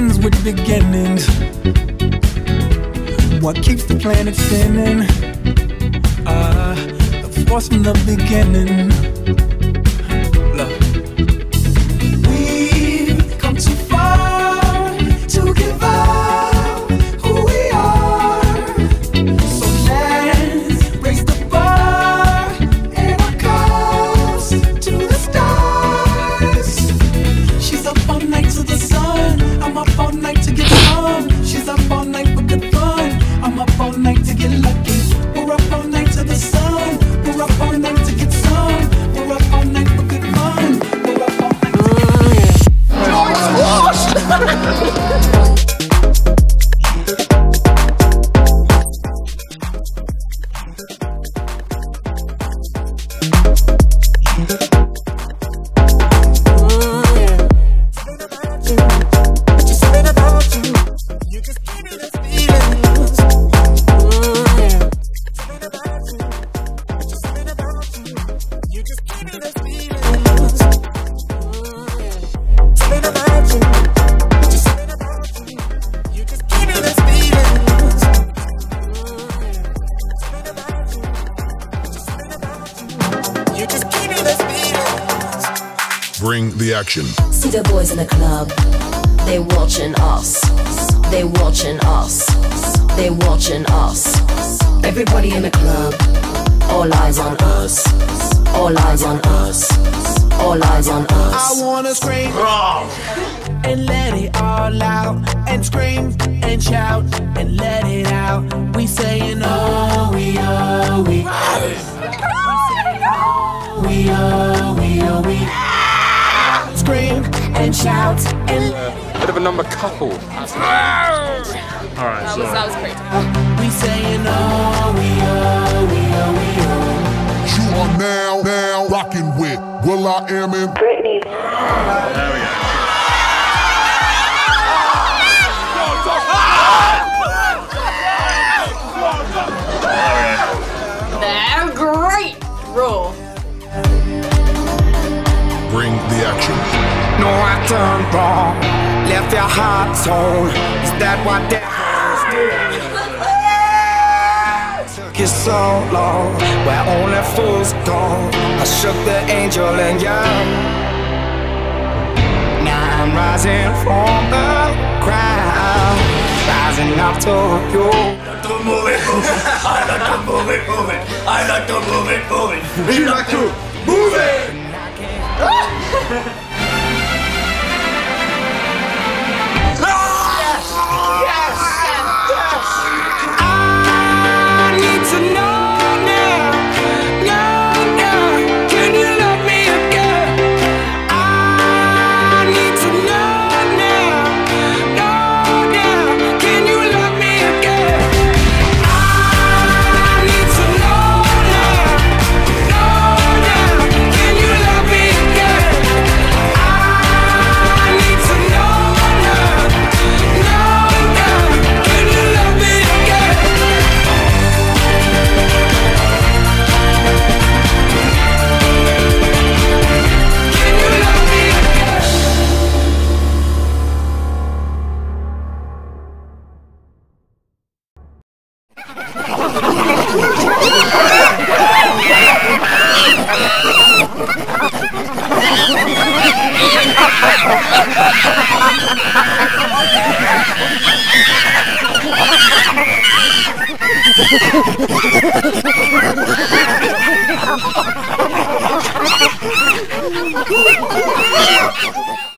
ends with beginnings. What keeps the planet spinning? Uh, the force from the beginning. Bring the action. See the boys in the club, they watching us. They watching us. They watching us. Everybody in the club, all eyes on us. All eyes on us. All eyes on us. I wanna scream and let it all out and scream and shout and let it out. And shout and Bit of a number couple. Alright, That was, that was great. we saying oh we oh we oh we oh. You are now, now rocking with will.i.am in Britney. There we go. They're great. Roll. No, I turned wrong, left your heart torn. Is that what devils do? Took you so long, where only fools go. I shook the angel and young. Now I'm rising from the crowd, rising up to you. I like to move it, move it. I like to move it, move it. You like to move it. Bring